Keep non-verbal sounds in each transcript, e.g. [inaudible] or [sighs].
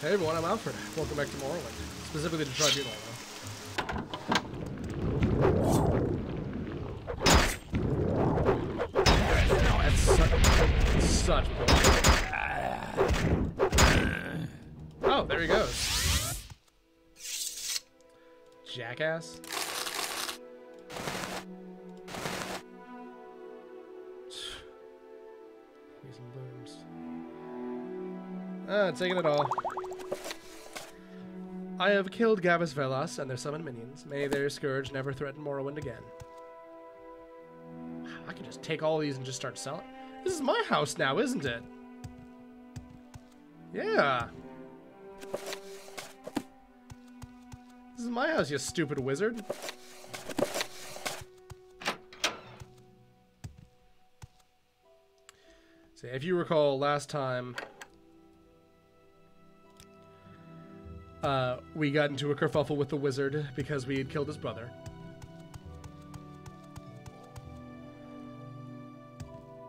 Hey everyone, I'm Alfred. Welcome back to Morrowind. Specifically to Tribunal, though. Oh, there he goes. Jackass. Please and blooms. Ah, taking it all. I have killed Gavus Velas and their summoned minions. May their scourge never threaten Morrowind again. I can just take all these and just start selling. This is my house now, isn't it? Yeah. This is my house, you stupid wizard. So if you recall last time uh, we got into a kerfuffle with the wizard because we had killed his brother.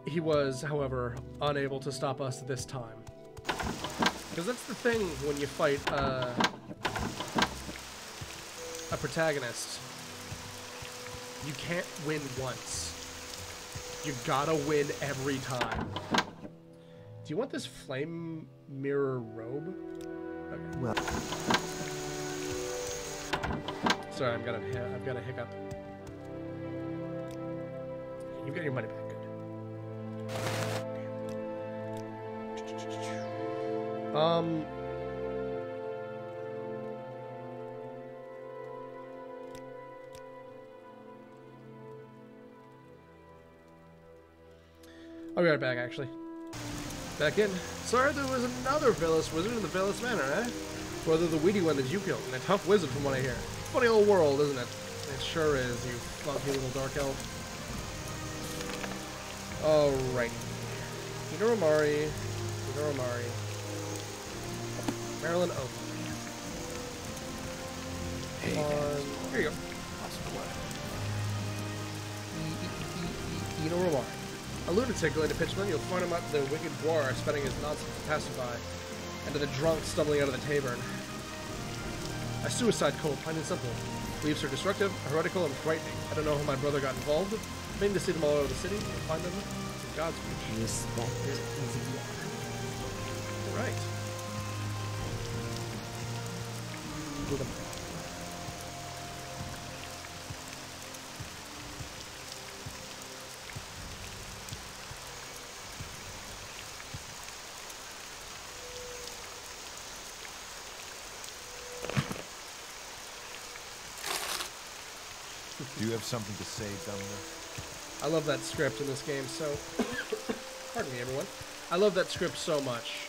He was, however, unable to stop us this time. Because that's the thing when you fight uh, a protagonist. You can't win once. You gotta win every time. Do you want this flame mirror robe? Well, Sorry, I've got a I've got a hiccup. You've got your money back. Good. Um. I'll be right back, actually. Back in. Sorry, there was another Velas wizard in the Velas Manor, eh? Whether the weedy one that you killed, and a tough wizard from what I hear. Funny old world, isn't it? It sure is, you funky little dark elf. Alright. Peter Omari. Peter Omari. Marilyn Oakley. hey, Um, here you go. Eno Romari. A lunatic going to Pitchman, you'll find him at the Winged Guar spending his nonsense to pacify, and to the drunk stumbling out of the tavern. A suicide cult, plain and simple. Leaves are destructive, heretical, and frightening. I don't know how my brother got involved. Maybe to see them all over the city and find them God's reach. Right. Have something to say, Governor? I love that script in this game so. [coughs] Pardon me, everyone. I love that script so much.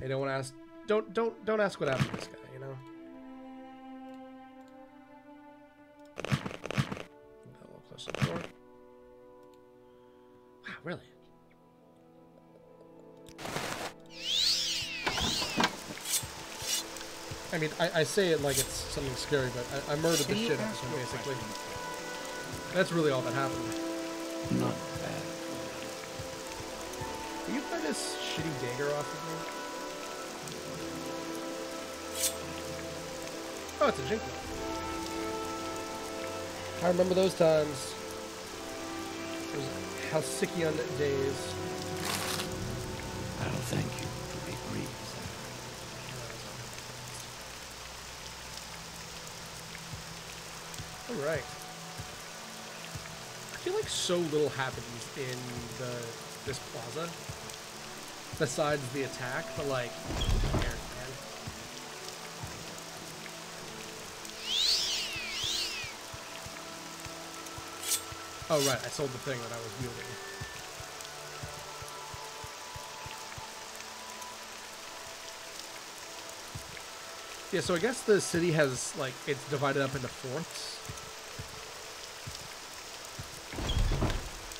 Hey, don't want to ask. Don't don't don't ask what happened to this guy. I I, I say it like it's something scary, but I, I murdered the shit out of him, basically. question? That's really all that happened. Not bad. Will you buy this shitty dagger off of me? Oh, it's a Jinkla. I remember those times. Those Halcyon days. So little happens in the this plaza. Besides the attack, but like here. Oh right, I sold the thing that I was wielding. Yeah, so I guess the city has like it's divided up into forts.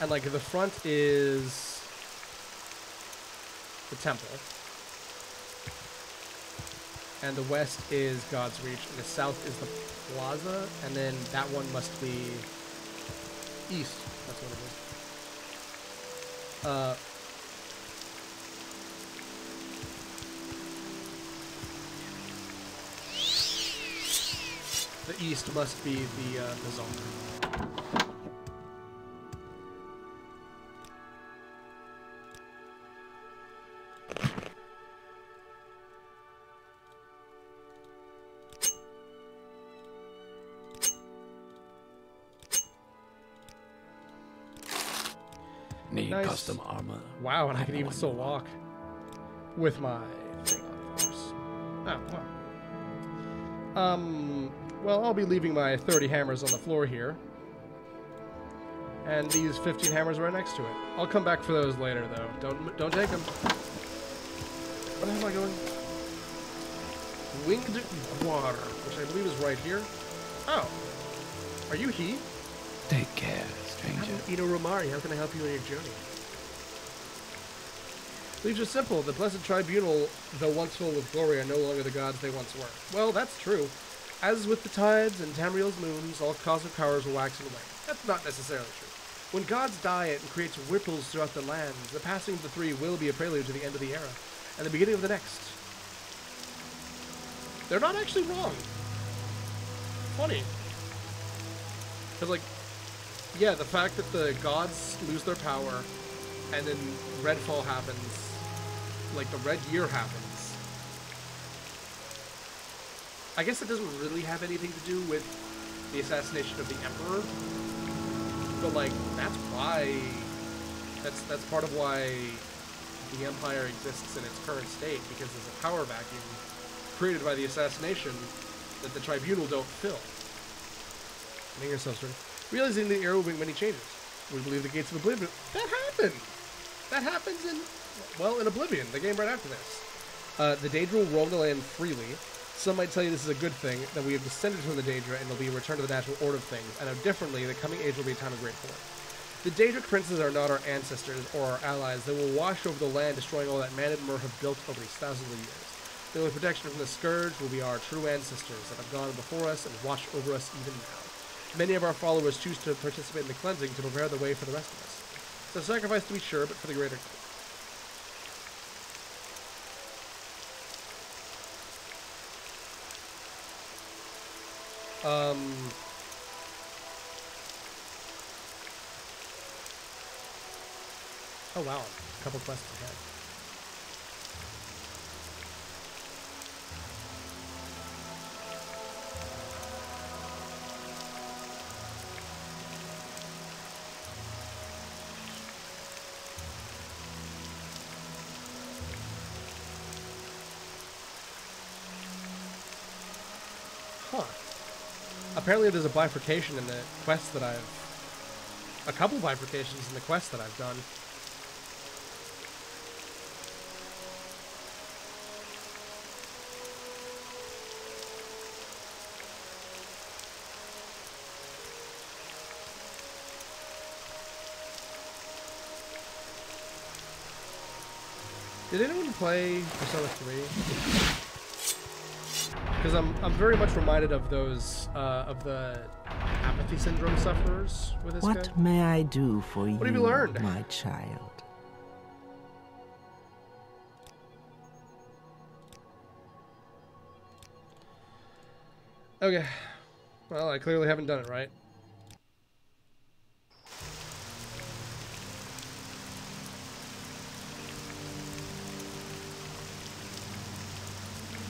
And like the front is the temple. And the west is God's Reach. And the south is the plaza. And then that one must be east. That's what it is. Uh, the east must be the, uh, the zone. Nice. custom armor. Wow, and I Have can even still walk with my thing on, of course. Oh, wow. Um, well, I'll be leaving my 30 hammers on the floor here. And these 15 hammers right next to it. I'll come back for those later, though. Don't don't take them. Where the hell am I going? Winged Guar, which I believe is right here. Oh. Are you he? Take care, stranger. I'm Eno Romari. How can I help you on your journey? Are simple. The Blessed Tribunal, though once full with glory, are no longer the gods they once were. Well, that's true. As with the tides and Tamriel's moons, all cosmic powers will wax and wane. That's not necessarily true. When gods die, it creates ripples throughout the lands. The passing of the three will be a prelude to the end of the era, and the beginning of the next. They're not actually wrong. Funny. Because, like, yeah, the fact that the gods lose their power and then Redfall happens, like the Red Year happens. I guess it doesn't really have anything to do with the assassination of the Emperor, but like that's why that's that's part of why the Empire exists in its current state because there's a power vacuum created by the assassination that the Tribunal don't fill. Getting yourselves ready. Realizing the era will bring many changes. We believe the gates of Oblivion. That happened! That happens in, well, in Oblivion, the game right after this. Uh, the Daedra will roam the land freely. Some might tell you this is a good thing, that we have descended from the Daedra and will be a return to the natural order of things. And how differently, the coming age will be a time of great war. The Daedric princes are not our ancestors or our allies. They will wash over the land, destroying all that man and Mer have built over these thousands of years. The only protection from the Scourge will be our true ancestors that have gone before us and watch over us even now. Many of our followers choose to participate in the cleansing to prepare the way for the rest of us. It's a sacrifice to be sure, but for the greater good. Um. Oh wow, a couple quests ahead. Apparently there's a bifurcation in the quests that I've... A couple bifurcations in the quests that I've done. Did anyone play Persona 3? Because I'm, I'm very much reminded of those, uh, of the apathy syndrome sufferers with this What guy. may I do for you, What have you learned? my child? Okay. Well, I clearly haven't done it right.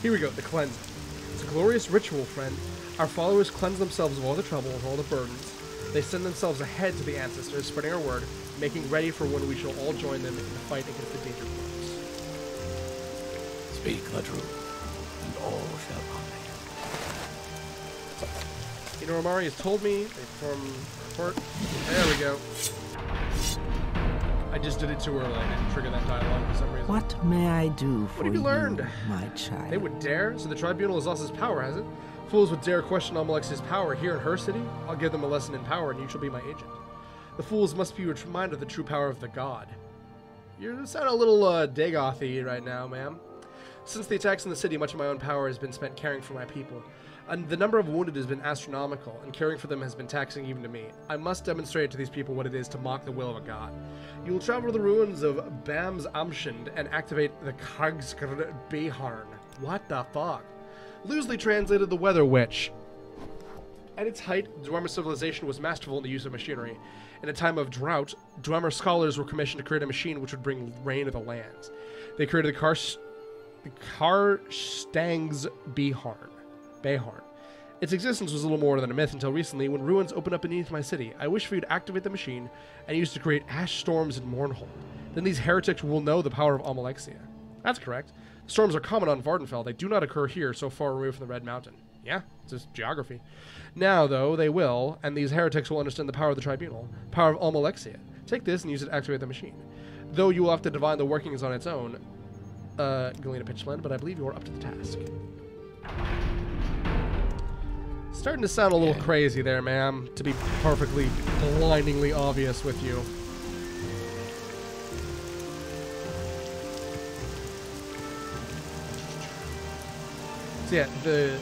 Here we go, the cleansing. It's a glorious ritual, friend. Our followers cleanse themselves of all the trouble, and all the burdens. They send themselves ahead to the ancestors, spreading our word, making ready for when we shall all join them in the fight against the danger force. Speak the truth, and all shall honor you. You know, Romari has told me they perform a report. There we go. I just did it too early. I didn't trigger that dialogue for some reason. What may I do for you? What have you learned? my child? They would dare? So the tribunal has lost its power, has it? Fools would dare question Amalek's power here in her city? I'll give them a lesson in power, and you shall be my agent. The fools must be reminded of the true power of the god. You sound a little uh, Dagothy right now, ma'am. Since the attacks in the city, much of my own power has been spent caring for my people. And the number of wounded has been astronomical, and caring for them has been taxing even to me. I must demonstrate to these people what it is to mock the will of a god. You will travel to the ruins of Bamz-Amschend and activate the Kagsgr Beharn. What the fuck? Loosely translated, the Weather Witch. At its height, Dwemer civilization was masterful in the use of machinery. In a time of drought, Dwemer scholars were commissioned to create a machine which would bring rain to the lands. They created the Kars the Karstangs Beharn. Behorn. Its existence was a little more than a myth until recently when ruins opened up beneath my city. I wish for you to activate the machine and use it to create ash storms in Mournhold. Then these heretics will know the power of Almalexia. That's correct. Storms are common on Vvardenfell. They do not occur here so far removed from the Red Mountain. Yeah, it's just geography. Now, though, they will, and these heretics will understand the power of the Tribunal, power of Almalexia. Take this and use it to activate the machine. Though you will have to divine the workings on its own, uh, Galena Pitchland, but I believe you are up to the task. Starting to sound a little Okay. crazy there, ma'am, to be perfectly blindingly obvious with you. So yeah, the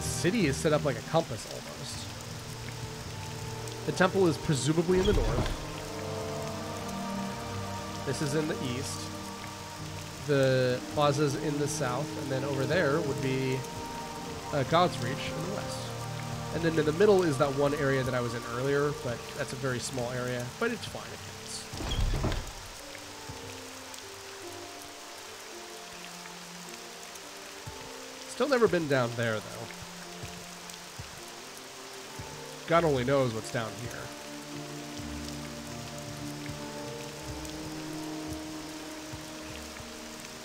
city is set up like a compass almost. The temple is presumably in the north. This is in the east. The plaza's in the south, and then over there would be uh, God's Reach in the west. And then in the middle is that one area that I was in earlier, but that's a very small area, but it's fine. It. Still never been down there, though. God only knows what's down here.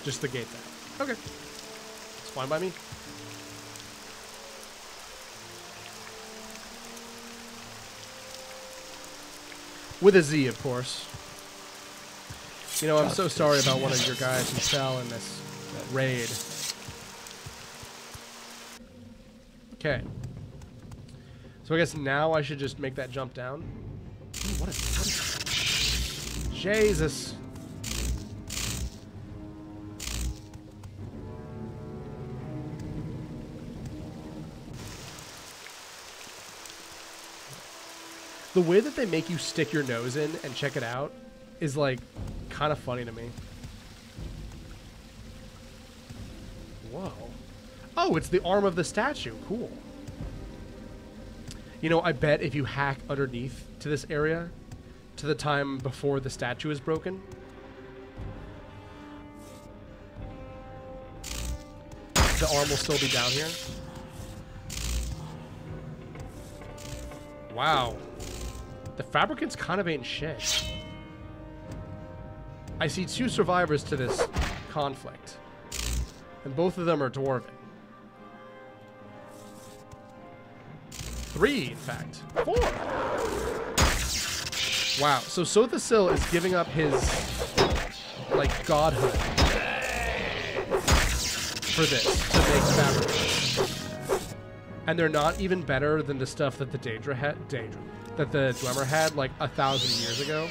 Just the gate there. Okay. It's fine by me. With a Z, of course. You know, I'm so sorry about one of your guys who fell in this raid. Okay. So I guess now I should just make that jump down. Ooh, what is, what is Jesus. The way that they make you stick your nose in and check it out is like kind of funny to me. Whoa. Oh, it's the arm of the statue. Cool. You know, I bet if you hack underneath to this area, to the time before the statue is broken, the arm will still be down here. Wow. The fabricants kind of ain't shit. I see two survivors to this conflict, and both of them are dwarven. Three, in fact. Four. Wow. So Sotha Sil is giving up his like godhood for this to make fabric. And they're not even better than the stuff that the Daedra had Daedra that the Dwemer had like a thousand years ago.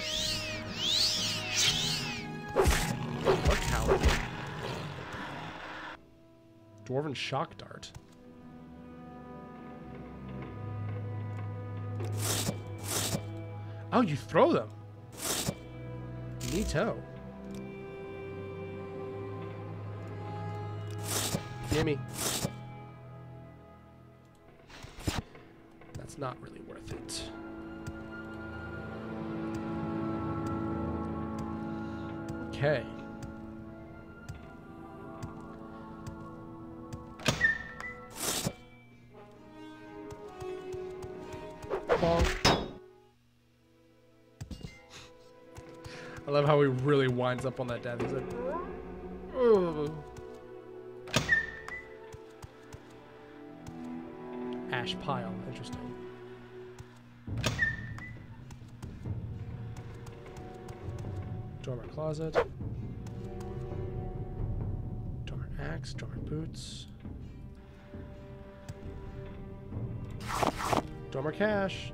What coward? Dwarven shock dart. Oh, you throw them. Neato. Gimme. That's not really worth it. Okay. I love how he really winds up on that death. He's like, "Ugh." ash pile. Interesting. Closet. Dormer axe. Dormer boots. Dormer cash.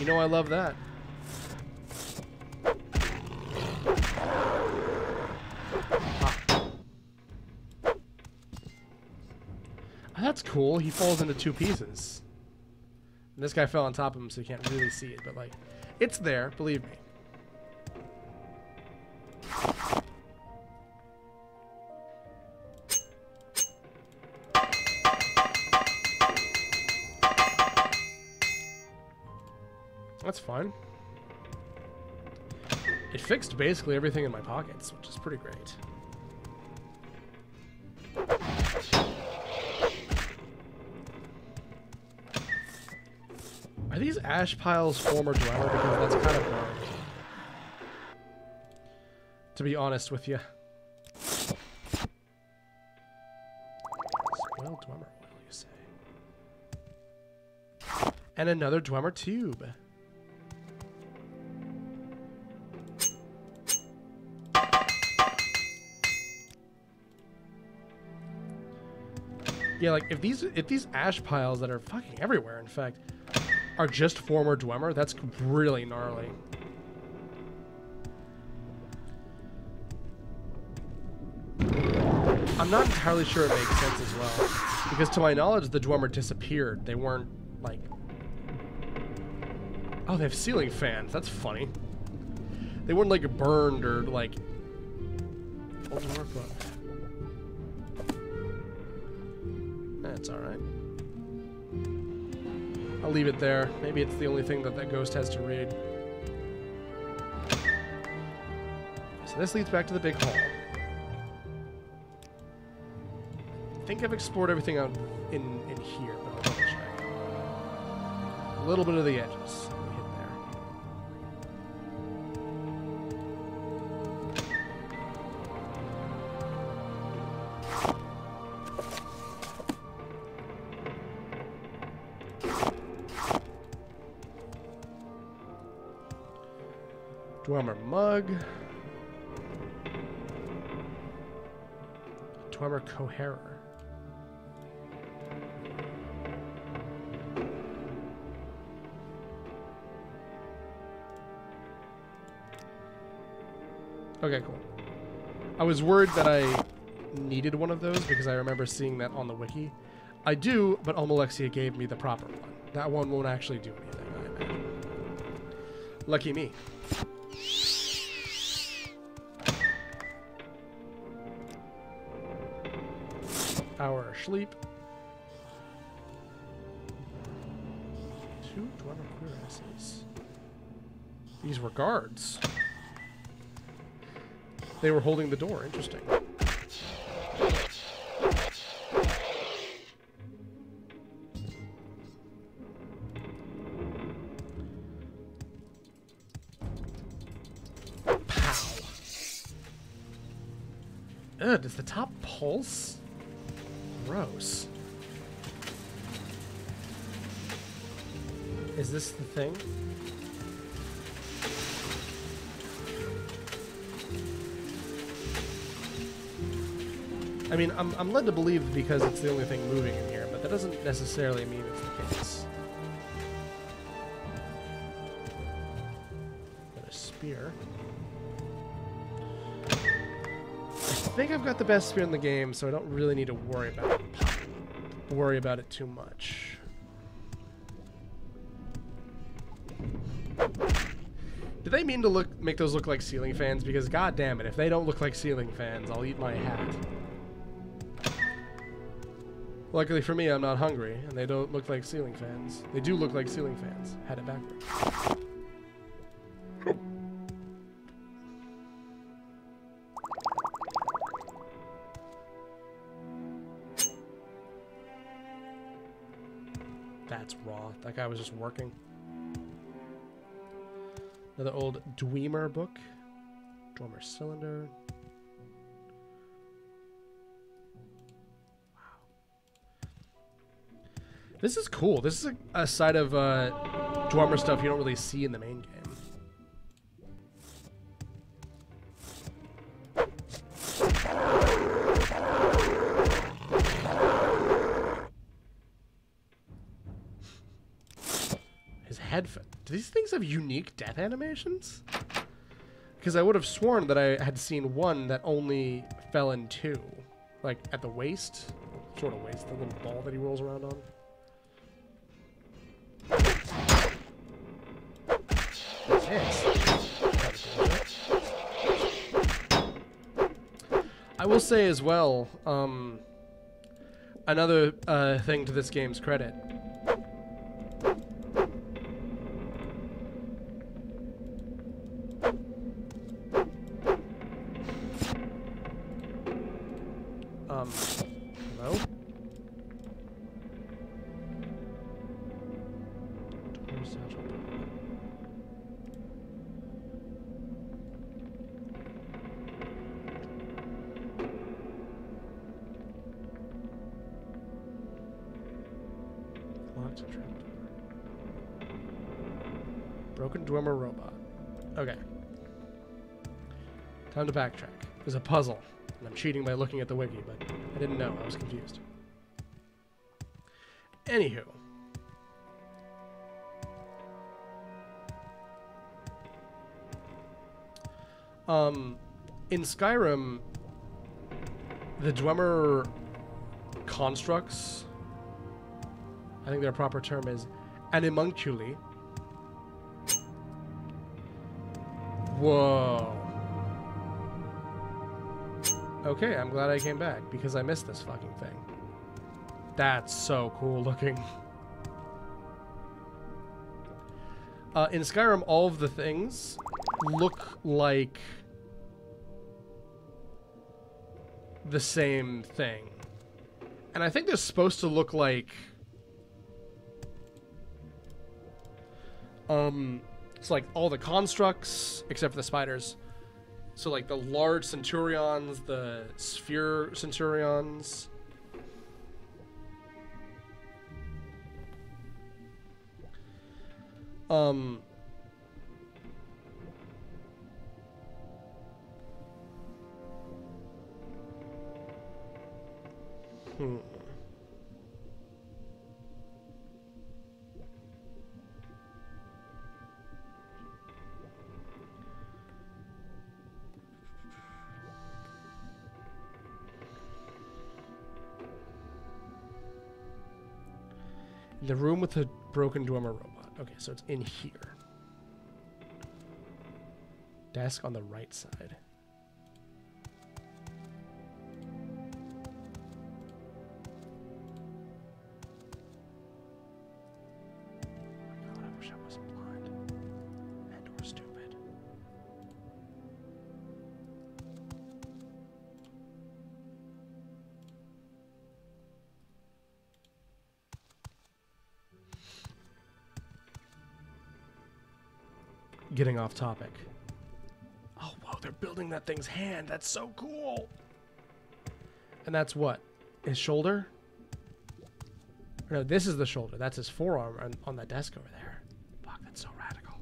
You know I love that. Oh, that's cool. He falls into two pieces. And this guy fell on top of him, so you can't really see it, but like, it's there, believe me. Fixed basically everything in my pockets, which is pretty great. Are these ash piles former Dwemer? Because that's kind of boring. To be honest with you. Spoiled dwemer what oil, you say? And another dwemer tube. Yeah, like if these if these ash piles that are fucking everywhere, in fact, are just former Dwemer, that's really gnarly. I'm not entirely sure it makes sense as well. Because to my knowledge, the Dwemer disappeared. They weren't, like... Oh, they have ceiling fans. That's funny. They weren't, like, burned or, like... That's alright. I'll leave it there. Maybe it's the only thing that that ghost has to read. So this leads back to the big hall. I think I've explored everything out in, in here, but I'll check. A little bit of the edges. Dwemer coherer. Okay, cool. I was worried that I needed one of those because I remember seeing that on the wiki. I do, but Almalexia gave me the proper one. That one won't actually do anything, I imagine. Lucky me. Hour sleep. Two cuirasses. These were guards. They were holding the door. Interesting. Pow. Ugh, does the top pulse? Gross. Is this the thing? I mean, I'm, I'm led to believe because it's the only thing moving in here, but that doesn't necessarily mean it's the case. Got the best spear in the game, so I don't really need to worry about it, worry about it too much. Did they mean to look make those look like ceiling fans? Because god damn it, if they don't look like ceiling fans, I'll eat my hat. Luckily for me, I'm not hungry, and they don't look like ceiling fans. They do look like ceiling fans. Had it backwards. Just working. Another old Dwemer book. Dwemer cylinder. This is cool. This is a, a side of uh, Dwemer stuff you don't really see in the main game. Unique death animations? Because I would have sworn that I had seen one that only fell in two. Like at the waist. Sort of waist, the little ball that he rolls around on. I will say as well, um, another uh, thing to this game's credit. To backtrack. It was a puzzle, and I'm cheating by looking at the wiki, but I didn't know. I was confused. Anywho. Um, in Skyrim, the Dwemer constructs, I think their proper term is animunculi. Whoa. Okay, I'm glad I came back because I missed this fucking thing. That's so cool looking. Uh, in Skyrim, all of the things look like the same thing. And I think they're supposed to look like um it's like all the constructs except for the spiders. So like the large centurions, the sphere centurions. Um Hmm. The room with the broken Dwemer robot. Okay, so it's in here. Desk on the right side. Getting off topic. Oh, whoa, they're building that thing's hand. That's so cool. And that's what? His shoulder? No, this is the shoulder. That's his forearm on, on that desk over there. Fuck, that's so radical.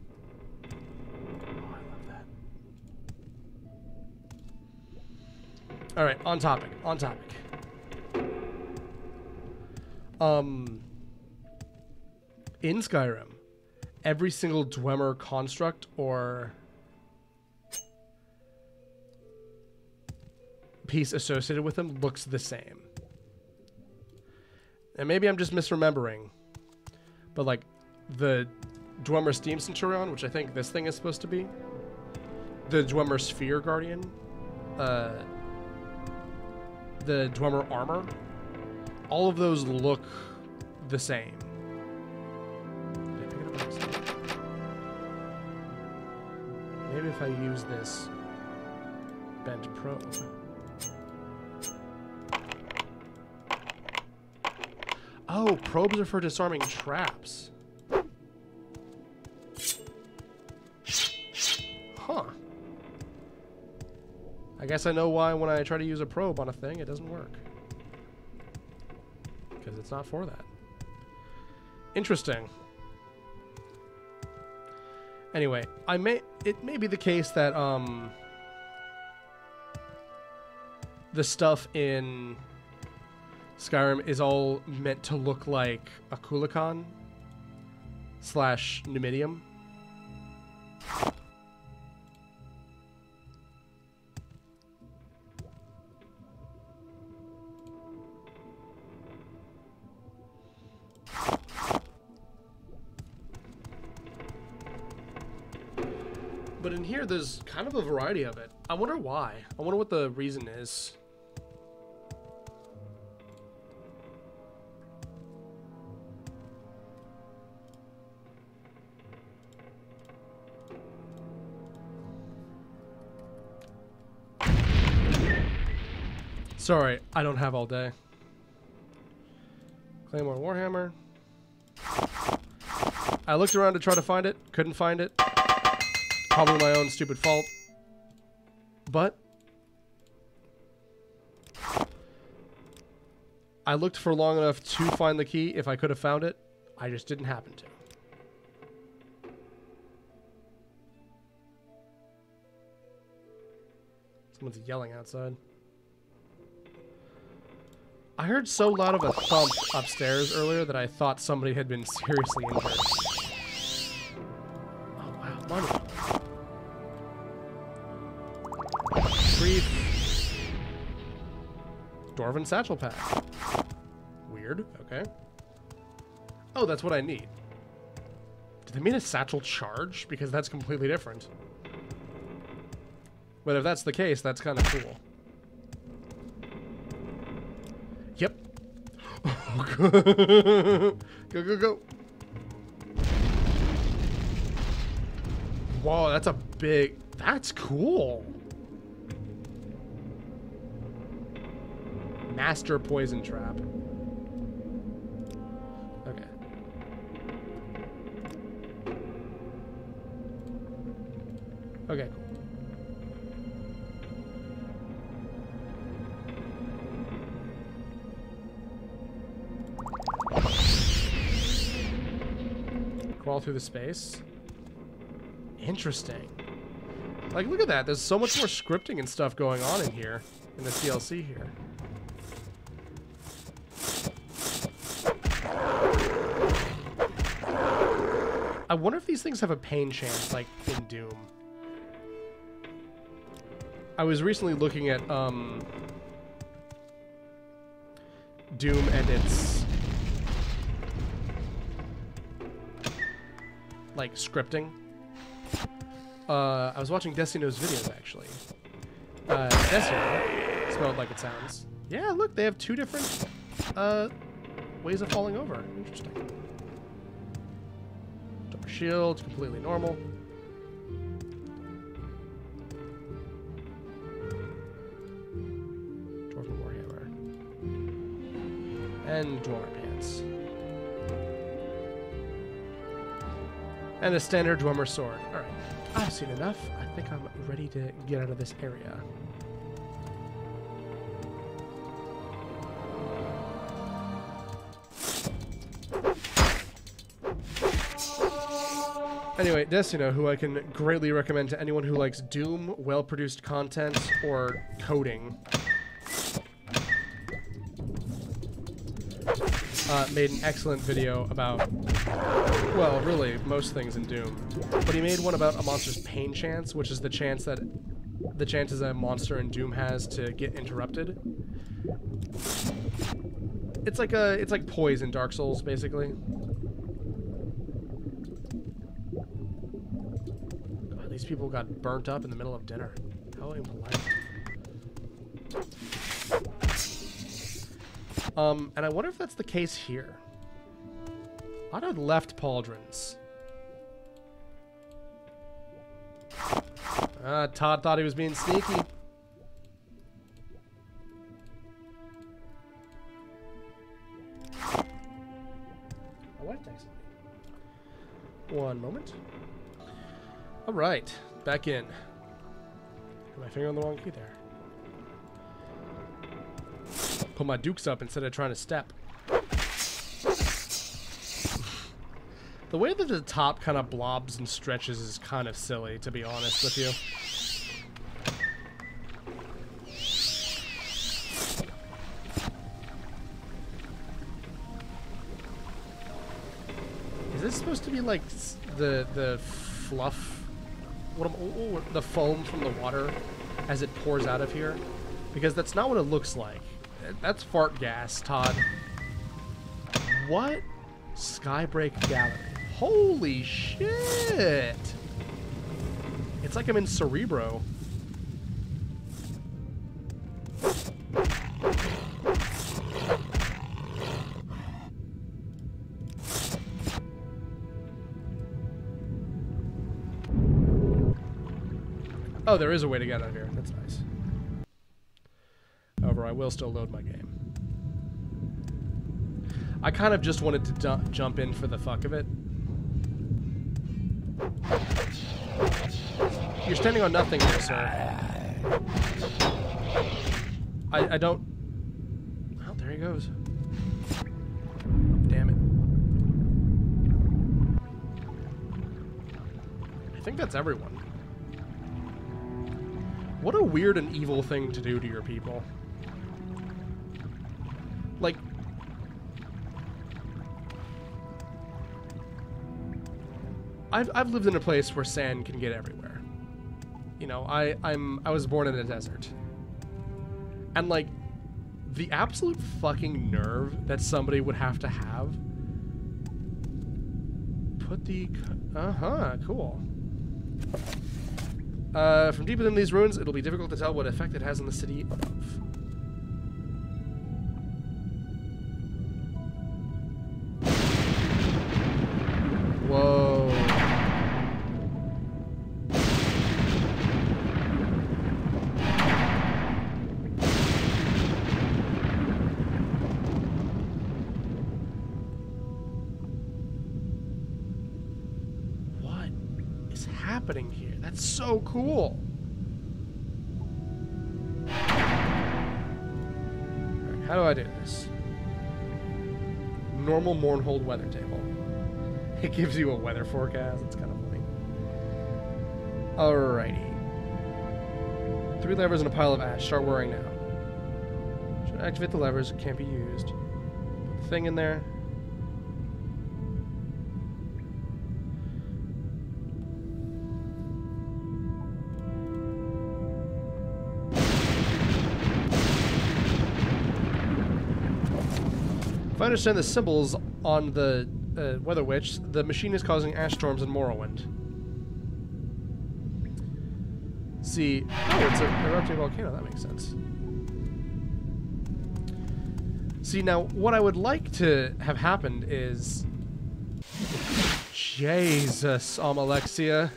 Oh, I love that. All right, on topic. On topic. Um, in Skyrim, every single Dwemer construct or piece associated with them looks the same. And maybe I'm just misremembering, but like the Dwemer Steam Centurion, which I think this thing is supposed to be, the Dwemer Sphere Guardian, uh, the Dwemer Armor, all of those look the same. If I use this bent probe. Oh, probes are for disarming traps. Huh. I guess I know why when I try to use a probe on a thing, it doesn't work. Because it's not for that. Interesting. Anyway, I may it may be the case that um the stuff in Skyrim is all meant to look like a Kulikan slash Numidium. There's kind of a variety of it. I wonder why. I wonder what the reason is. Sorry, I don't have all day. Claymore Warhammer. I looked around to try to find it, couldn't find it. Probably my own stupid fault. But I looked for long enough to find the key if I could have found it. I just didn't happen to. Someone's yelling outside. I heard so loud of a thump upstairs earlier that I thought somebody had been seriously injured. Satchel pack. Weird, okay. Oh, that's what I need. Did they mean a satchel charge? Because that's completely different. But if that's the case, that's kind of cool. Yep. [laughs] go, go, go. Whoa, that's a big... That's cool. Master Poison Trap. Okay. Okay, cool. Crawl through the space. Interesting. Like, look at that. There's so much more scripting and stuff going on in here, in the DLC here. Wonder if these things have a pain chance, like in Doom. I was recently looking at um, Doom and its like scripting. Uh, I was watching Decino's videos actually. Uh, Decino, spelled like it sounds. Yeah, look, they have two different uh, ways of falling over. Interesting. Shield, completely normal. Dwarven Warhammer. And Dwarf Pants. And a standard Dwemer sword. Alright. I've seen enough. I think I'm ready to get out of this area. Anyway, Decino, who I can greatly recommend to anyone who likes Doom, well-produced content, or coding, uh, made an excellent video about, well, really, most things in Doom. But he made one about a monster's pain chance, which is the chance that, the chances a monster in Doom has to get interrupted. It's like a, it's like poise in Dark Souls, basically. God, these people got burnt up in the middle of dinner. How. Um, and I wonder if that's the case here. A lot of left pauldrons. Ah, Todd thought he was being sneaky. One moment. All right, back in. Got my finger on the wrong key there. Put my dukes up instead of trying to step. The way that the top kind of blobs and stretches is kind of silly, to be honest with you. Is this supposed to be like the the fluff, what am, oh, oh, the foam from the water as it pours out of here? Because that's not what it looks like. That's fart gas, Todd. What? Skybreak Gallery. Holy shit! It's like I'm in Cerebro. Oh, there is a way to get out of here. That's nice. However, I will still load my game. I kind of just wanted to jump in for the fuck of it. You're standing on nothing here, sir. I, I don't... Oh, there he goes. Damn it. I think that's everyone. What a weird and evil thing to do to your people. Like, I've, I've lived in a place where sand can get everywhere. You know, I, I'm I was born in a desert. And like the absolute fucking nerve that somebody would have to have put the uh-huh, cool. Uh, from deep within these ruins, it'll be difficult to tell what effect it has on the city above. Cool. Alright, how do I do this? Normal Mournhold weather table. [laughs] It gives you a weather forecast. It's kind of funny. Alrighty. Three levers and a pile of ash. Start worrying now. Should activate the levers. It can't be used. Put the thing in there. Understand the symbols on the uh, Weather Witch, the machine is causing ash storms in Morrowind. See, oh, it's an erupting volcano. That makes sense. See, now what I would like to have happened is, Jesus, Almalexia.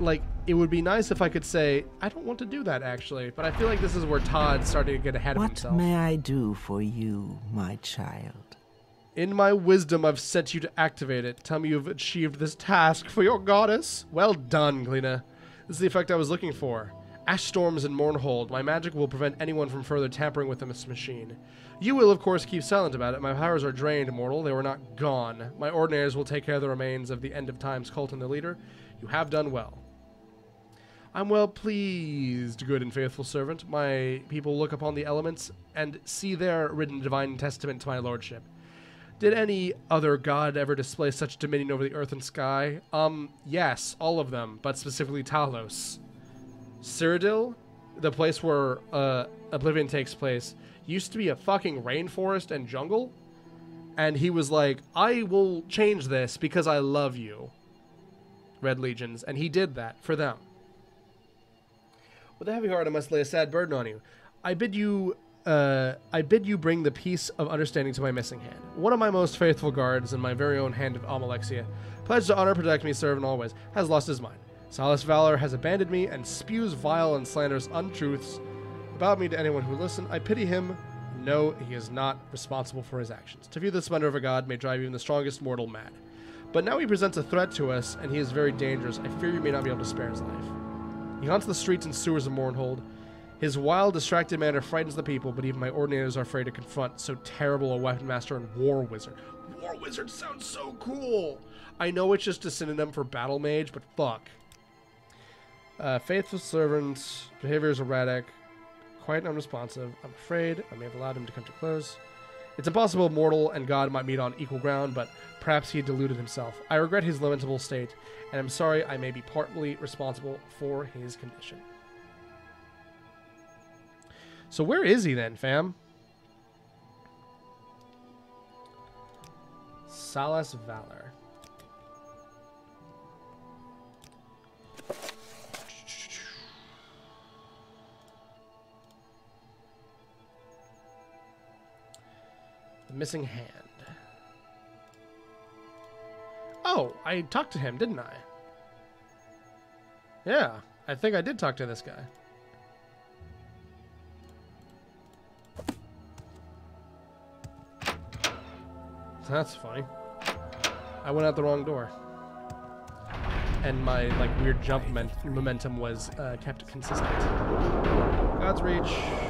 Like, it would be nice if I could say, I don't want to do that actually, but I feel like this is where Todd's starting to get ahead of himself. What may I do for you, my child? In my wisdom, I've sent you to activate it. Tell me you've achieved this task for your goddess. Well done, Glina. This is the effect I was looking for. Ash storms and Mournhold. My magic will prevent anyone from further tampering with this machine. You will, of course, keep silent about it. My powers are drained, mortal. They were not gone. My ordinaries will take care of the remains of the End of Times cult and the leader. You have done well. I'm well pleased, good and faithful servant. My people look upon the elements and see there written divine testament to my lordship. Did any other god ever display such dominion over the earth and sky? Um, yes, all of them, but specifically Talos. Cyrodiil, the place where uh, Oblivion takes place, used to be a fucking rainforest and jungle. And he was like, I will change this because I love you, Red Legions. And he did that for them. With a heavy heart, I must lay a sad burden on you. I bid you, uh, I bid you bring the peace of understanding to my missing hand. One of my most faithful guards and my very own hand of Almalexia, pledged to honor, protect me, serve, and always, has lost his mind. Salas Valor has abandoned me and spews vile and slanderous untruths about me to anyone who listen. I pity him. No, he is not responsible for his actions. To view the splendor of a god may drive even the strongest mortal mad. But now he presents a threat to us, and he is very dangerous. I fear you may not be able to spare his life. He haunts the streets and sewers of Mournhold. His wild, distracted manner frightens the people, but even my ordinators are afraid to confront so terrible a weapon master and war wizard. War wizard sounds so cool! I know it's just a synonym for battle mage, but fuck. Uh, faithful servant, behavior is erratic, quiet and unresponsive. I'm afraid I may have allowed him to come too close. It's impossible mortal and God might meet on equal ground, but perhaps he deluded himself. I regret his lamentable state, and I'm sorry I may be partly responsible for his condition. So where is he then, fam? Salas Valor. The missing hand. Oh, I talked to him, didn't I? Yeah, I think I did talk to this guy. That's funny. I went out the wrong door. And my like weird jump momentum was uh, kept consistent. Godsreach.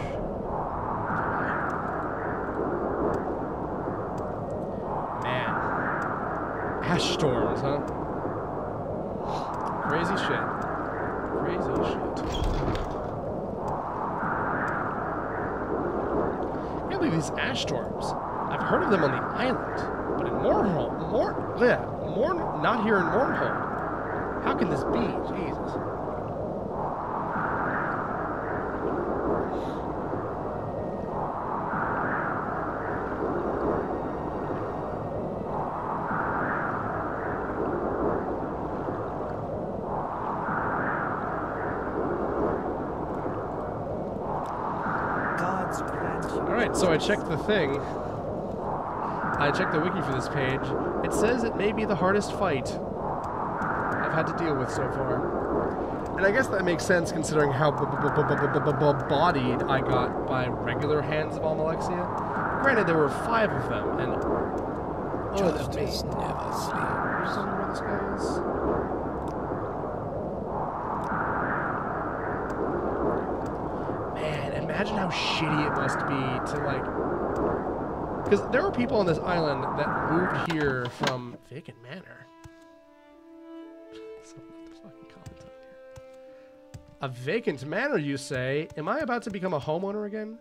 Ash storms, huh? Crazy shit. Crazy shit. can't believe these ash storms. I've heard of them on the island, but in Mournhold, Morn, yeah, Morn, not here in Mournhold. How can this be? Jesus. Gods grant you. All right, so I checked the thing. I checked the wiki for this page. It says it may be the hardest fight I've had to deal with so far. And I guess that makes sense considering how bodied I got by regular hands of Almalexia. Granted, there were five of them, and oh. Justice never sleeps. I just don't know where this guy is. Man, imagine how shitty it must be to like. Because there are people on this island that moved here from Vacant Manor. A vacant manor, you say? Am I about to become a homeowner again?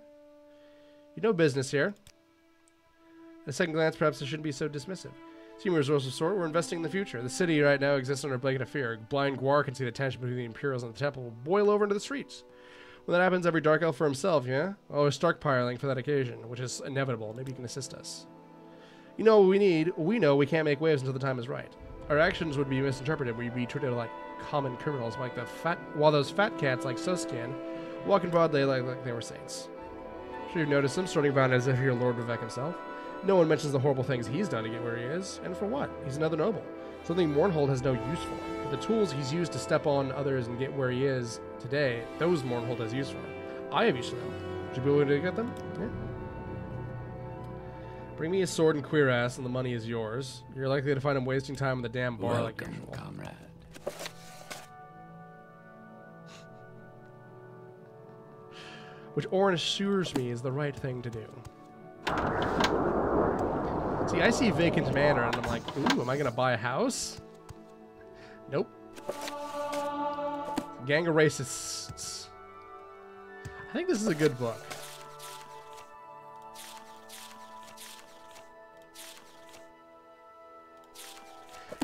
You know business here. At a second glance, perhaps I shouldn't be so dismissive. Human of sort, we're investing in the future. The city right now exists under a blanket of fear. Blind Guar can see the tension between the Imperials and the Temple will boil over into the streets. When that happens, every Dark Elf for himself, yeah? Oh, we're stockpiling for that occasion, which is inevitable. Maybe you can assist us. You know what we need? We know we can't make waves until the time is right. Our actions would be misinterpreted. We'd be treated like common criminals, like the fat, while those fat cats like Suscan walk in broad daylight like they were saints. Sure you've noticed him strutting around as if you're Lord Vivek himself. No one mentions the horrible things he's done to get where he is, and for what? He's another noble. Something Mournhold has no use for. The tools he's used to step on others and get where he is today, those Mournhold has use for. him. I have use for them. Would you be willing to get them? Yeah. Bring me a sword and cuirass, and the money is yours. You're likely to find him wasting time in the damn bar like Welcome, usual. comrade. which Orin assures me is the right thing to do. See, I see vacant manor and I'm like, ooh, am I gonna buy a house? Gang of racists. I think this is a good book.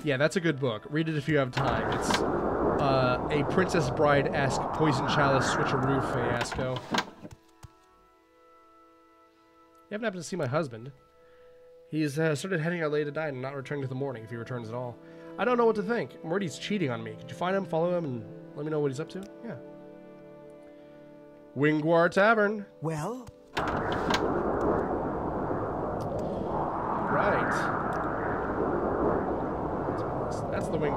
Yeah, that's a good book. Read it if you have time. It's uh, a Princess Bride-esque Poison Chalice switcheroo fiasco. You haven't happened to see my husband. He's uh, started heading out late at night and not returning to the morning if he returns at all. I don't know what to think. He's cheating on me. Could you find him, follow him, and let me know what he's up to? Yeah. Winged Guar Tavern. Well, Right. That's, that's the wing.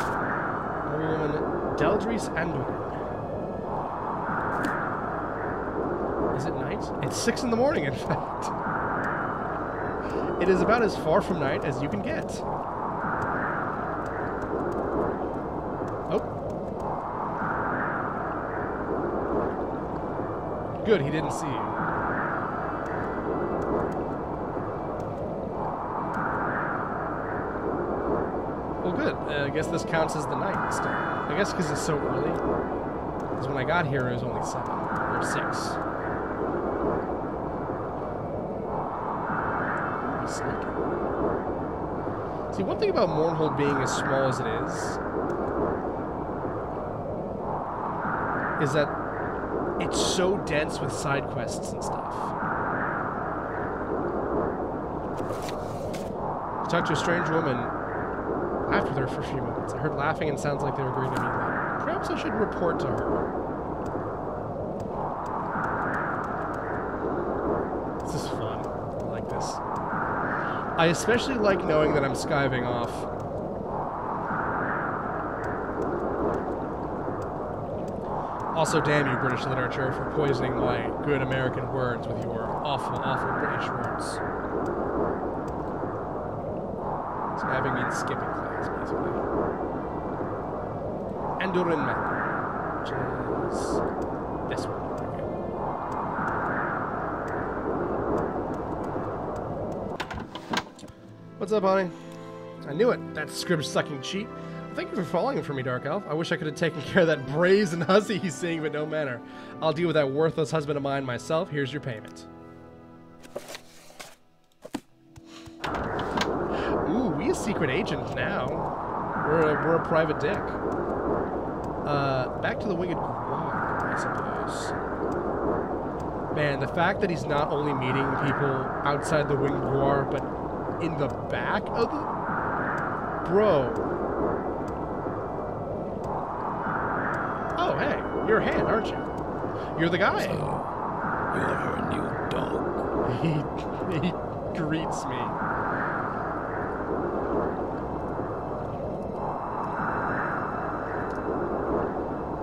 Noblewoman Deldris Anduin. Is it night? It's six in the morning, in fact. It is about as far from night as you can get. Good, he didn't see you. Well, good. Uh, I guess this counts as the night. I guess because it's so early. Because when I got here, it was only 7 or 6. Sneaking. See, one thing about Mournhold being as small as it is is that it's so dense with side quests and stuff. Talked to a strange woman. Laughed with her for a few minutes. I heard laughing and sounds like they were agreeing to meet later. Perhaps I should report to her. This is fun. I like this. I especially like knowing that I'm skiving off. Also, damn you, British literature, for poisoning my good American words with your awful, awful British words. So having me in skipping class, basically. Endurin map, which is this one. What's up, honey? I knew it. That scrib sucking cheat. Thank you for falling for me, Dark Elf. I wish I could have taken [laughs] care of that brazen hussy he's seeing, but no matter. I'll deal with that worthless husband of mine myself. Here's your payment. Ooh, we a secret agent now. We're a, we're a private dick. Uh, back to the winged guar, I suppose. Man, the fact that he's not only meeting people outside the winged guar, but in the back of the... Bro. Oh, hey, you're a hand, aren't you? You're the guy. So, you're her new dog. [laughs] He, he greets me.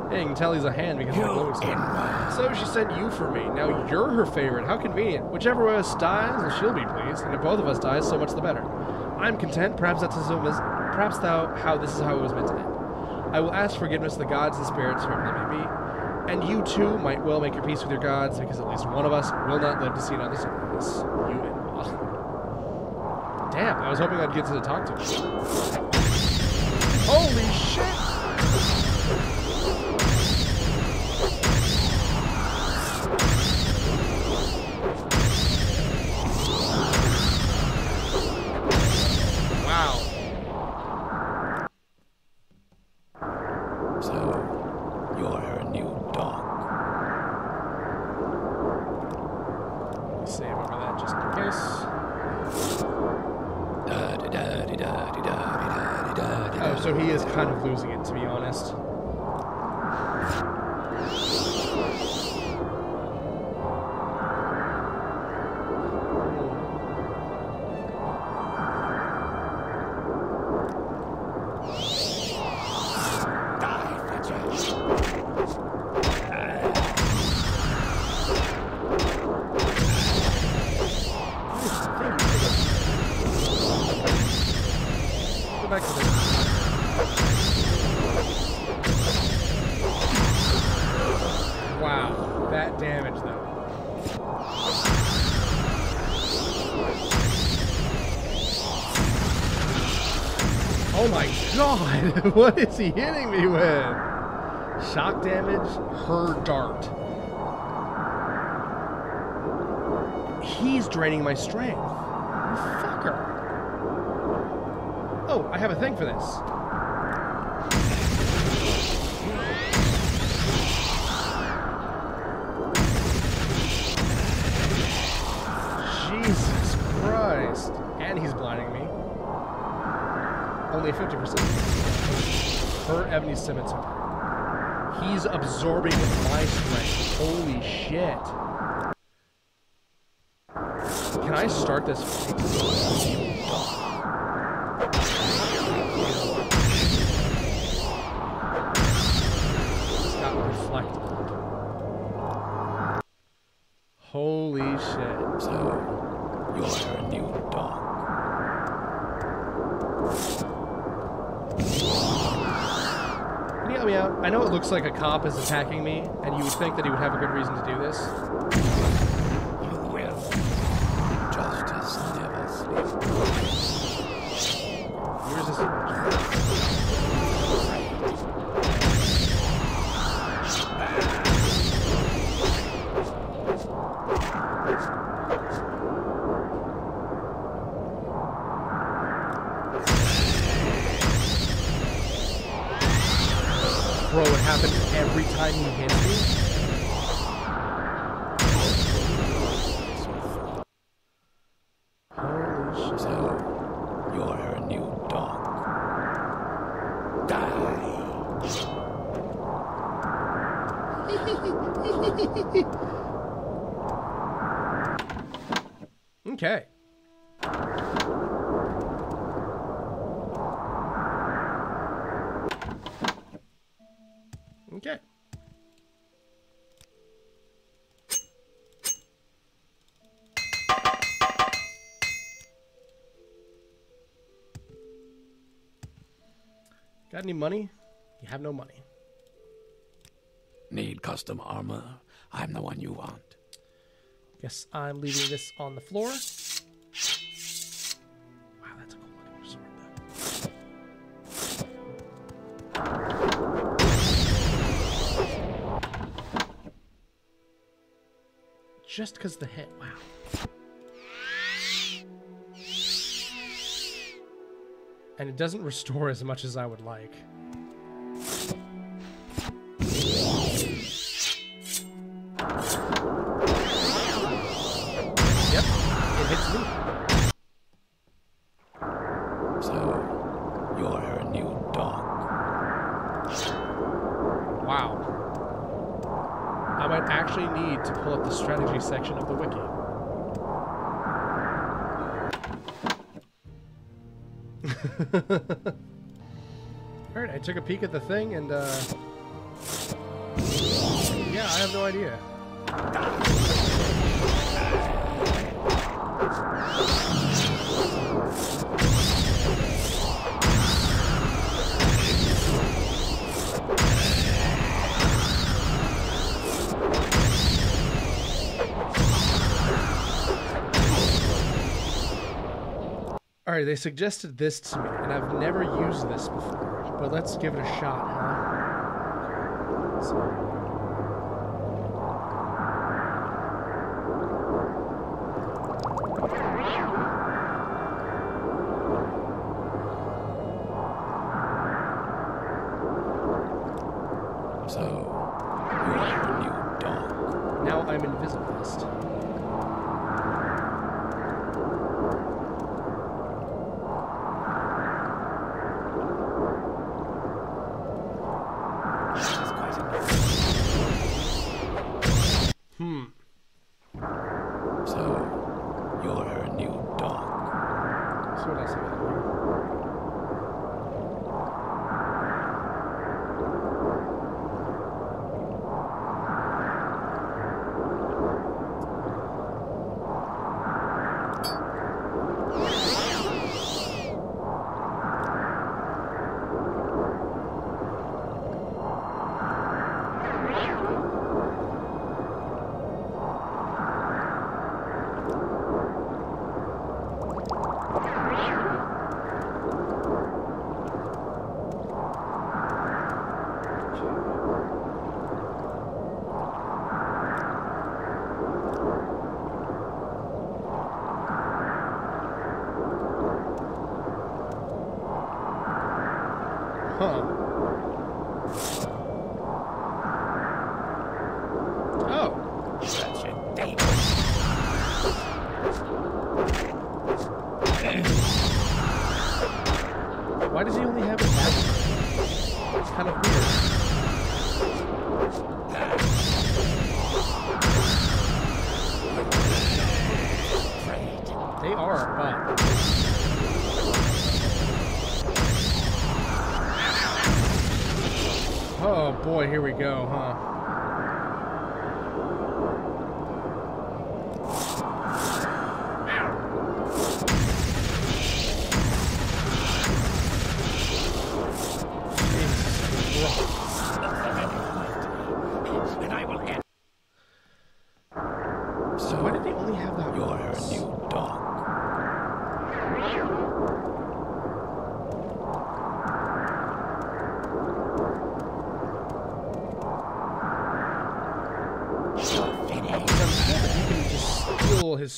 Hey, you can tell he's a hand because of the glowing stuff. So she sent you for me. Now you're her favorite. How convenient. Whichever of us dies, well, she'll be pleased. And if both of us die, so much the better. I'm content. Perhaps that's as is, perhaps thou how this is how it was meant to end. I will ask forgiveness of the gods and spirits, whoever they may be. And you too might well make your peace with your gods, because at least one of us will not live to see another sunrise. You and well. Damn, I was hoping I'd get to talk to you. Holy shit! Save over that just in case. Oh, so he is kind of losing it, to be honest. [laughs] what is he hitting me with? Shock damage, her dart. He's draining my strength. Fucker. Oh, I have a thing for this. Ebony Scimitar. He's absorbing my strength. Holy shit. Can I start this fight? It's got reflected. Holy shit. So, you're her new dog. Can you help me out? I know it looks like a cop is attacking me, and you would think that he would have a good reason to do this. You will. Justice never sleeps. Yours is happens every time he hits me. Got any money? You have no money. Need custom armor? I'm the one you want. Guess I'm leaving this on the floor. Wow, that's a cool looking sword, though. Just because the hit, wow. And it doesn't [laughs] restore as much as I would like. Took a peek at the thing and, uh. Yeah, I have no idea. Alright, they suggested this to me, and I've never used this before, but let's give it a shot, huh? So-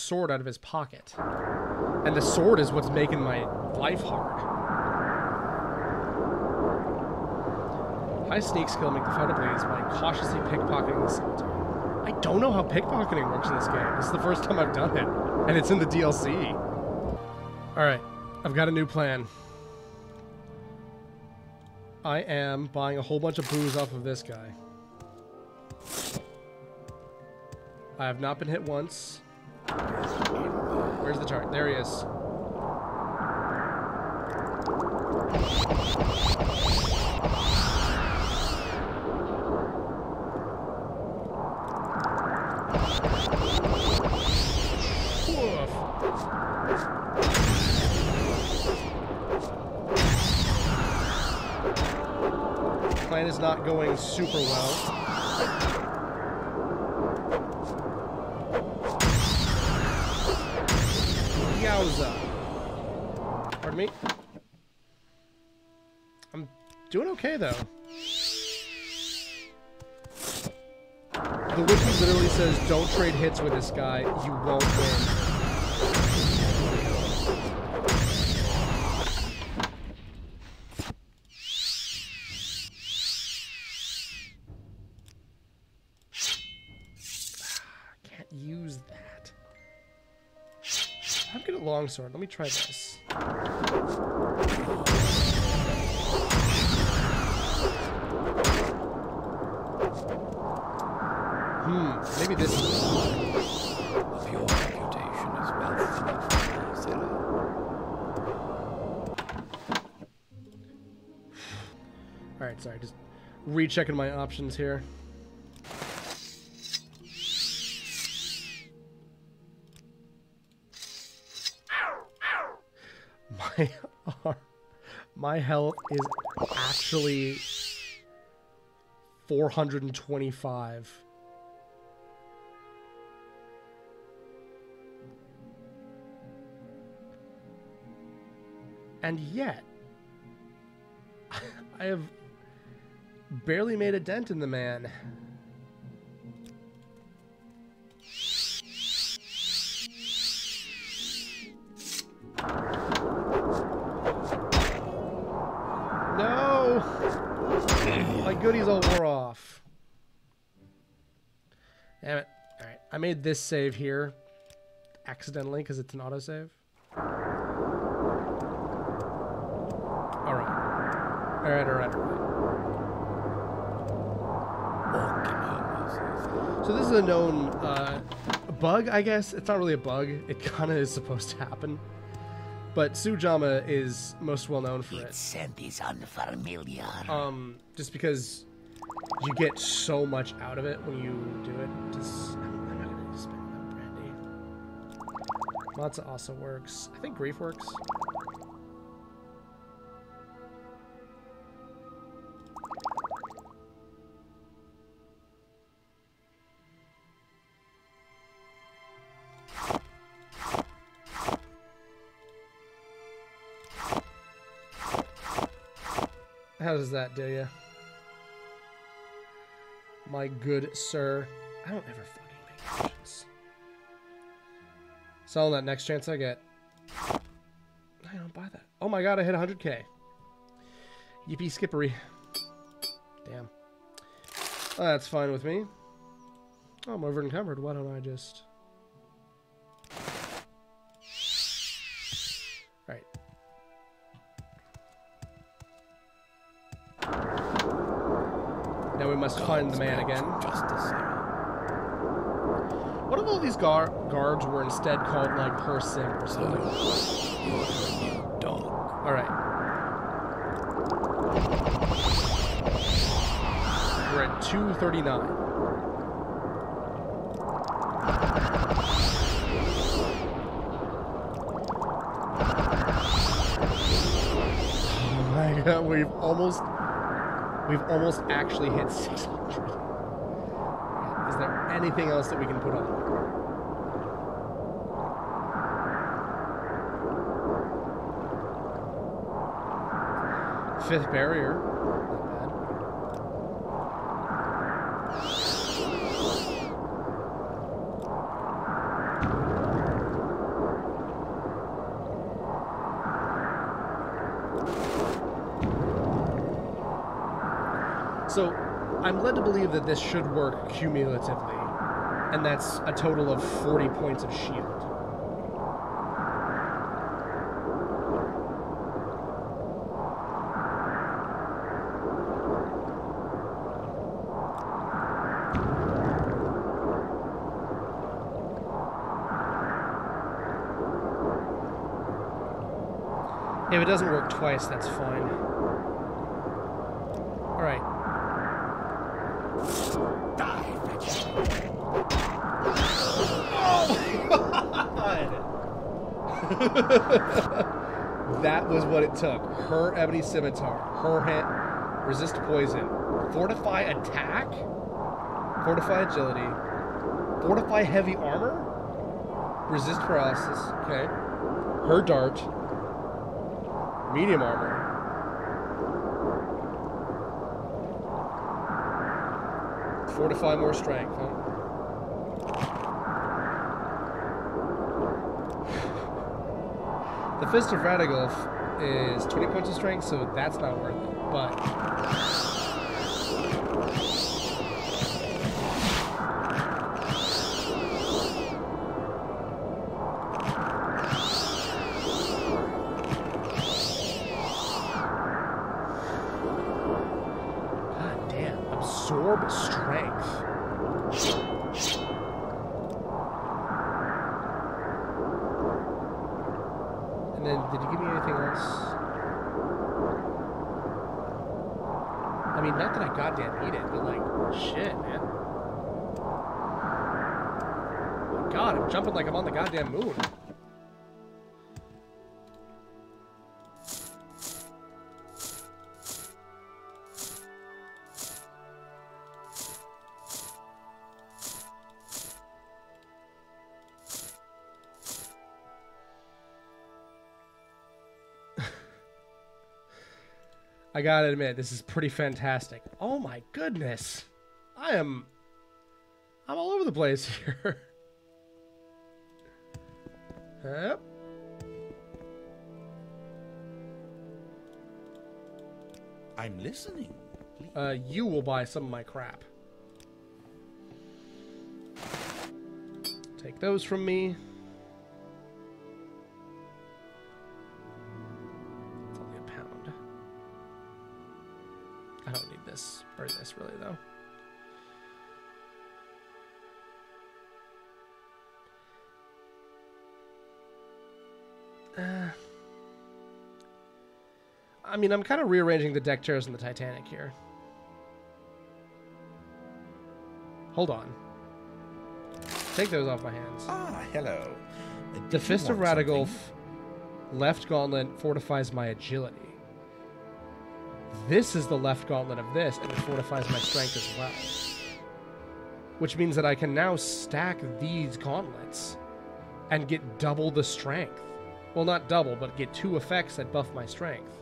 sword out of his pocket. And the sword is what's making my life hard. High sneak skill make the fighter bleeds by cautiously pickpocketing the scimitar. I don't know how pickpocketing works in this game. This is the first time I've done it. And it's in the DLC. Alright, I've got a new plan. I am buying a whole bunch of booze off of this guy. I have not been hit once. Where's the chart? There he is. Hits with this guy, you won't win. Ah, can't use that. I'm good at longsword. Let me try this. Hmm, maybe this is Of your reputation as wealth enough for me, Zilla. Alright, sorry, just rechecking my options here. My arm- [laughs] my health is actually 425. And yet, [laughs] I have barely made a dent in the man. No! My goodies all wore off. Damn it. Alright, I made this save here accidentally because it's an autosave. Alright. Alright, alright, alright. Walking home, Zilla. So this is a known uh, bug, I guess. It's not really a bug. It kind of is supposed to happen. But Sujamma is most well known for it. scent is unfamiliar. Um, just because you get so much out of it when you do it. Just, I'm, I'm not gonna spend that brandy. Mazte also works. I think Greef works. Does that do you? My good sir. I don't ever fucking make options. Selling that next chance I get. I don't buy that. Oh my god, I hit 100k. Yippee skippery. Damn. Well, that's fine with me. I'm over encumbered. Why don't I just... must find the man again. Justice, What if all these gar- guards were instead called like her sim or something? You're her dog. All right. We're at 239. Oh my god, we've almost we've almost actually hit [laughs] 600. Is there anything else that we can put on? Fifth barrier. Not bad. So, I'm led to believe that this should work cumulatively, and that's a total of 40 points of shield. If it doesn't work twice, that's fine. Alright. [laughs] that was what it took. Her ebony scimitar, her hand, Resist poison. Fortify attack? Fortify agility. Fortify heavy armor? Resist paralysis. Okay. Her dart. Medium armor. Fortify more strength, huh? The Fist of Randagulf is 20 points of strength, so that's not worth it. But I gotta admit, this is pretty fantastic. Oh my goodness. I am. I'm all over the place [laughs] here. yep. I'm listening. Uh, you will buy some of my crap. Take those from me. Mean, I'm kind of rearranging the deck chairs in the Titanic here. Hold on. Take those off my hands. Ah, hello. Uh, did The Fist of something? left gauntlet fortifies my agility. This is the left gauntlet of this, and it fortifies my strength as well. Which means that I can now stack these gauntlets and get double the strength. Well, not double, but get two effects that buff my strength.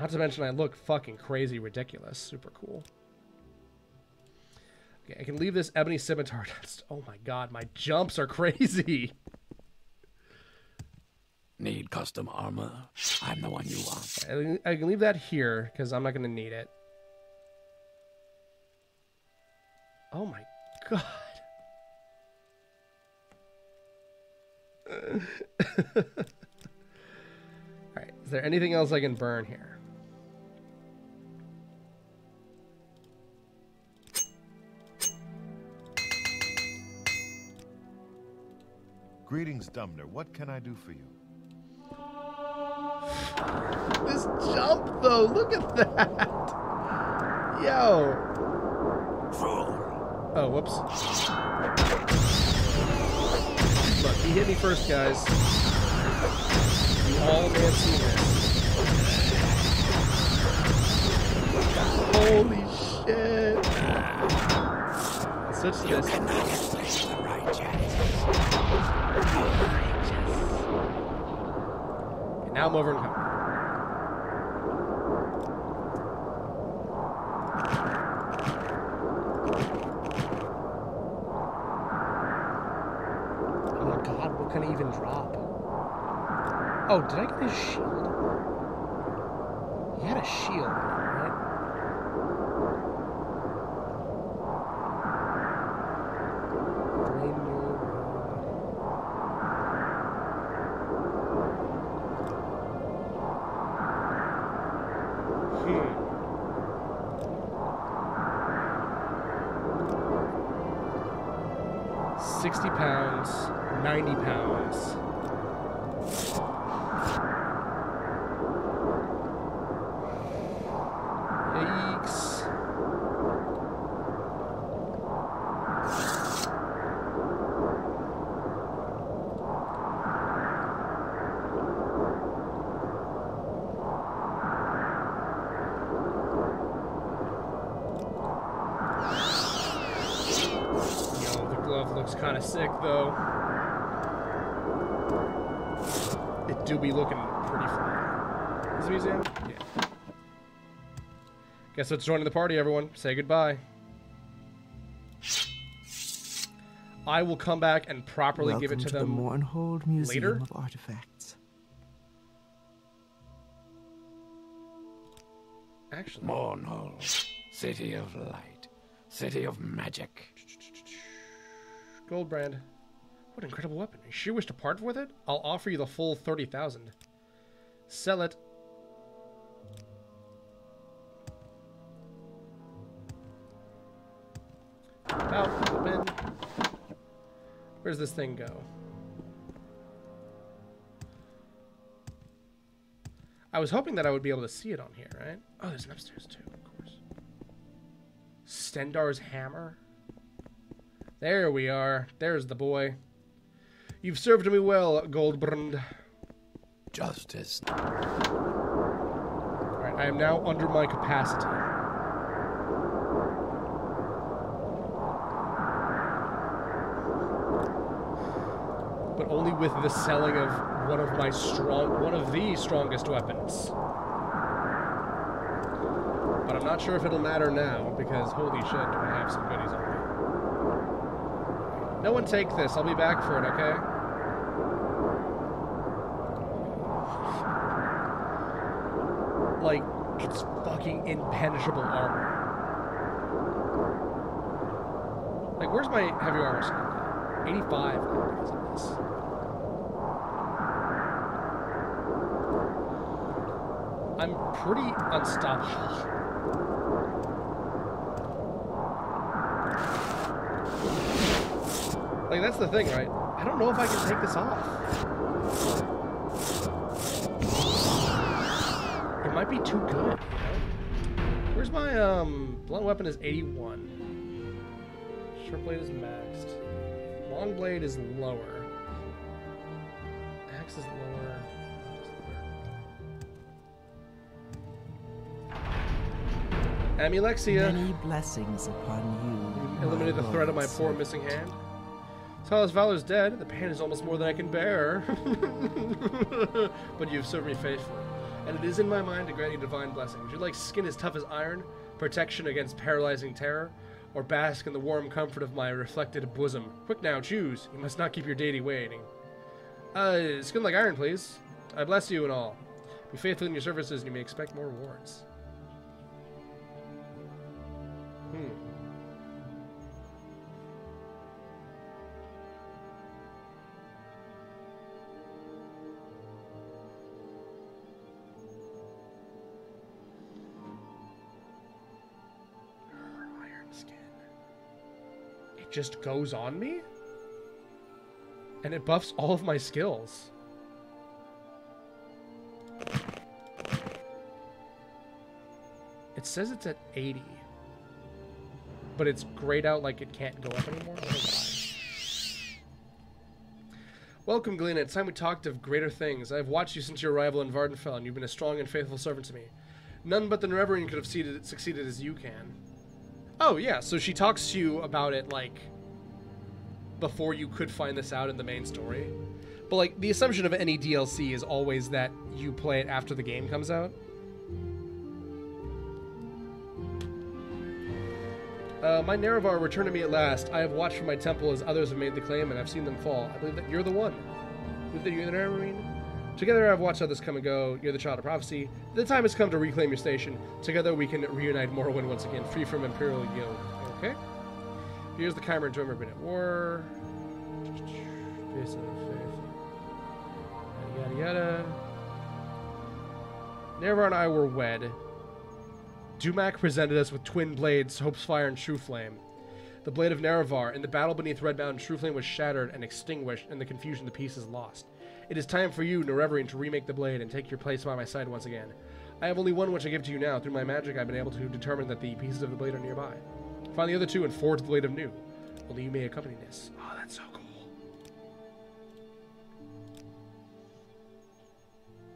Not to mention, I look fucking crazy ridiculous. Super cool. Okay, I can leave this ebony scimitar. [laughs] Oh my god, my jumps are crazy. Need custom armor? I'm the one you want. I can leave that here because I'm not going to need it. Oh my god. [laughs] All right, is there anything else I can burn here? Greetings, Dunmer. What can I do for you? [sighs] This jump though, look at that. Yo. Oh, whoops. Look, he hit me first, guys. You all may have seen this. Holy shit. Let's switch to this. Now I'm over in. Oh my god, what can I even drop? Oh, did I get his shield? He had a shield, right? Rainier Road. Hmm. Sixty pounds, ninety pounds. Yikes. of sick, though. It do be looking pretty fly. Is the museum? Yeah. Guess let's join the party, everyone. Say goodbye. I will come back and properly Welcome give it to, to the them. Mournhold Museum later? of Artifacts. Actually, Mournhold, city of light, city of magic. Goldbrand. What an incredible weapon. You sure wish to part with it? I'll offer you the full 30,000. Sell it. Out, open. Where's this thing go? I was hoping that I would be able to see it on here, right? Oh, there's an upstairs too, of course. Stendarr's hammer. There we are. There's the boy. You've served me well, Goldbrand. Justice. Alright, I am now under my capacity. But only with the selling of one of my strong, one of the strongest weapons. But I'm not sure if it'll matter now, because holy shit, do I have some goodies on me. No one take this, I'll be back for it, okay? like it's fucking impenetrable armor. Like, where's my heavy armor now? 85 because of this. I'm pretty unstoppable. Like, that's the thing, right? I don't know if I can take this off. It might be too good, you know? Where's my, um, blunt weapon is 81. Short blade is maxed. Long blade is lower. Axe is lower. Almalexia. Many blessings upon you. Eliminated the threat of my poor missing hand. Silas Valor's dead. The pain is almost more than I can bear. [laughs] but you've served me faithfully. And it is in my mind to grant you divine blessing. Would you like skin as tough as iron, protection against paralyzing terror, or bask in the warm comfort of my reflected bosom? Quick now, choose. You must not keep your deity waiting. Uh, skin like iron, please. I bless you and all. Be faithful in your services, and you may expect more rewards. Hmm. Just goes on me? And it buffs all of my skills. It says it's at 80. But it's grayed out like it can't go up anymore. Welcome, Galena. It's time we talked of greater things. I have watched you since your arrival in Vvardenfell, and you've been a strong and faithful servant to me. None but the Nerevarine could have succeeded as you can. Oh, yeah, so she talks to you about it, like, before you could find this out in the main story. But, like, the assumption of any DLC is always that you play it after the game comes out. Uh, my Nerevar returned to me at last. I have watched from my temple as others have made the claim, and I've seen them fall. I believe that you're the one. I believe that you're the Nerevarine. Together I've watched others come and go. You're the child of prophecy. The time has come to reclaim your station. Together we can reunite Morrowind once again, free from Imperial yoke. Okay? Here's the Chimer and Dwemer been at war. Face of faith. Yada yada yada. Nerevar and I were wed. Dumac presented us with twin blades, Hope's Fire and True Flame. The blade of Nerevar, in the battle beneath Red Mountain, True Flame was shattered and extinguished, and the confusion the pieces lost. It is time for you, Nerevarine, to remake the blade and take your place by my side once again. I have only one which I give to you now. Through my magic, I've been able to determine that the pieces of the blade are nearby. Find the other two and forge the blade of new. Only you may accompany this. Oh, that's so cool.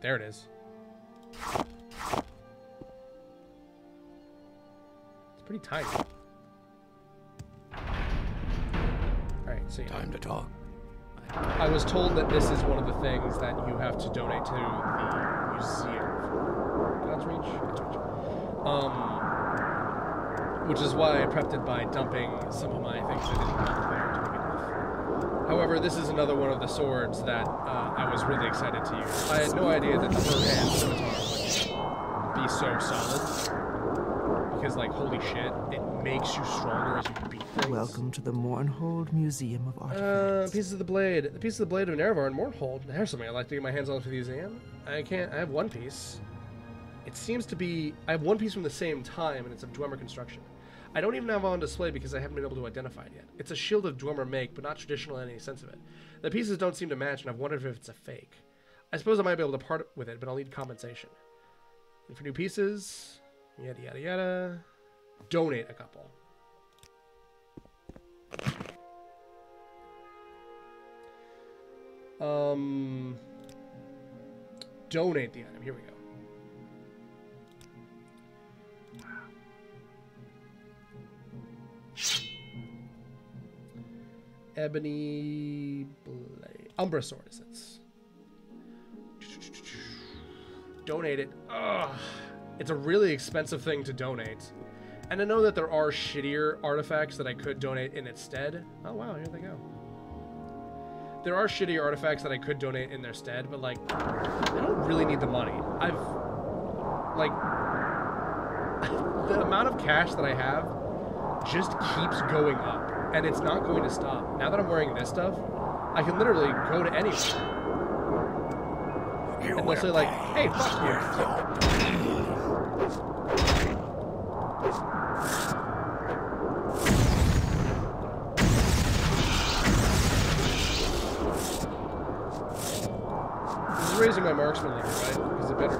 There it is. It's pretty tiny. Alright, see yeah. Time to talk. I was told that this is one of the things that you have to donate to the museum for. Godsreach? God's Reach. Um, which is why I prepped it by dumping some of my things I didn't want there. However, this is another one of the swords that uh, I was really excited to use. I had no idea that the Furhand scimitar would be so solid. Because, like, holy shit, it makes you stronger as you beat things. Welcome to the Mournhold Museum of Uh, Artifacts. pieces of the blade. The piece of the blade of Nerevar and Mournhold. There's something I'd like to get my hands on for the museum. I can't. I have one piece. It seems to be. I have one piece from the same time, and it's of Dwemer construction. I don't even have it on display because I haven't been able to identify it yet. It's a shield of Dwemer make, but not traditional in any sense of it. The pieces don't seem to match, and I've wondered if it's a fake. I suppose I might be able to part with it, but I'll need compensation. And for new pieces, yada yada yada. Donate a couple. Um, donate the item. Here we go. Ebony blade. Umbra sword is it? Donate it. Ugh. It's a really expensive thing to donate. And I know that there are shittier artifacts that I could donate in its stead. Oh wow, here they go. There are shittier artifacts that I could donate in their stead, but like, I don't really need the money. I've, like, [laughs] the amount of cash that I have just keeps going up, and it's not going to stop. Now that I'm wearing this stuff, I can literally go to anywhere. And they'll say like, hey, fuck you. My marksman level, right? Because it better.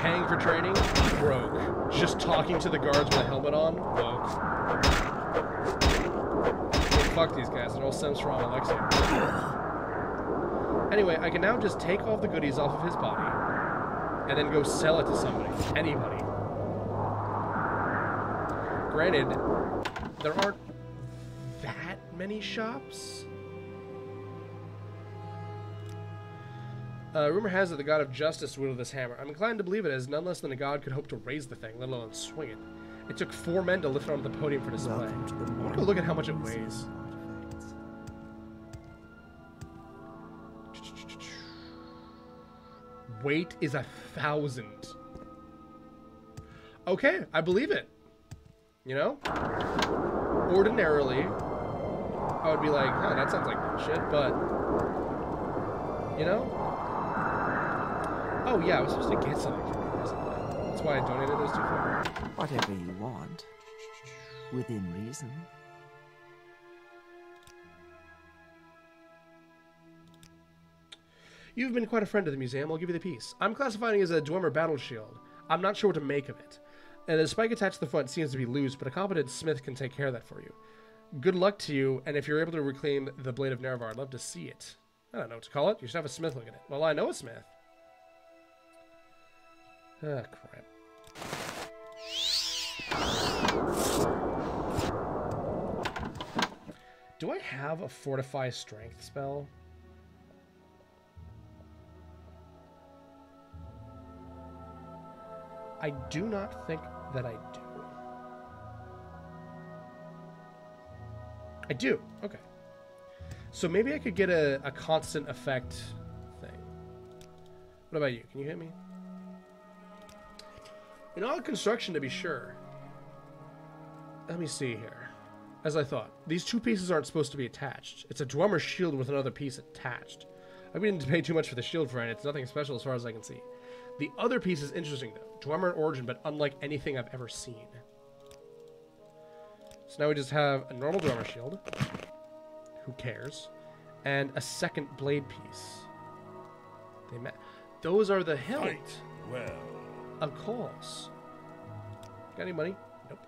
Paying for training? Broke. Just talking to the guards with a helmet on? Fuck these guys. It all stems from Alexia. Anyway, I can now just take all the goodies off of his and then go sell it to somebody. Anybody. Granted, there aren't that many shops. Uh, rumor has it the god of justice wielded this hammer. I'm inclined to believe it, as none less than a god could hope to raise the thing, let alone swing it. It took four men to lift it onto the podium for display. Welcome to the I want to look at how much it weighs. Weight is a thousand. Okay, I believe it. You know? Ordinarily, I would be like, huh, that sounds like bullshit, but. You know? Oh, yeah, I was supposed to get something from it. wasn't I? That's why I donated those two for Whatever you want. Within reason. You've been quite a friend to the museum. I'll give you the piece. I'm classifying it as a Dwemer battle shield. I'm not sure what to make of it. And the spike attached to the front seems to be loose, but a competent smith can take care of that for you. Good luck to you, and if you're able to reclaim the Blade of Nerevar, I'd love to see it. I don't know what to call it. You should have a smith look at it. Well, I know a smith. Ah, crap. Do I have a Fortify Strength spell? I do not think that I do. I do. Okay. So maybe I could get a, a constant effect thing. What about you? Can you hit me? In all construction, to be sure. Let me see here. As I thought, these two pieces aren't supposed to be attached. It's a Dwemer shield with another piece attached. I didn't pay too much for the shield friend. It's nothing special as far as I can see. The other piece is interesting though. Dwemer in origin, but unlike anything I've ever seen. So now we just have a normal Dwemer shield. Who cares? And a second blade piece. They met. Those are the hilt. Well, Of course. Got any money? Nope.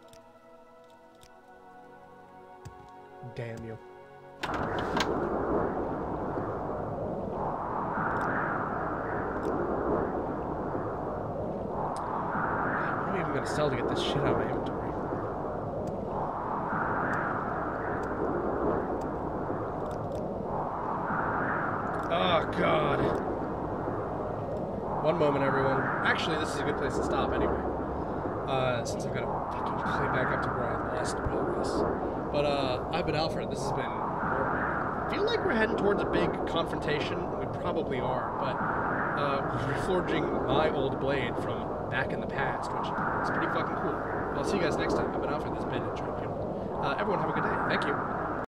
Damn you. To get this shit out of my inventory. Oh, God. One moment, everyone. Actually, this is a good place to stop anyway. Uh, since I've got to fucking play back up to where I lost progress. But, uh, I've been Alfred. This has been Mortmain. Feel like we're heading towards a big confrontation? We probably are, but, uh, forging my old blade from back in the past, which is pretty fucking cool. I'll see you guys next time. I've been out for This been Tribune. Uh, everyone have a good day. Thank you.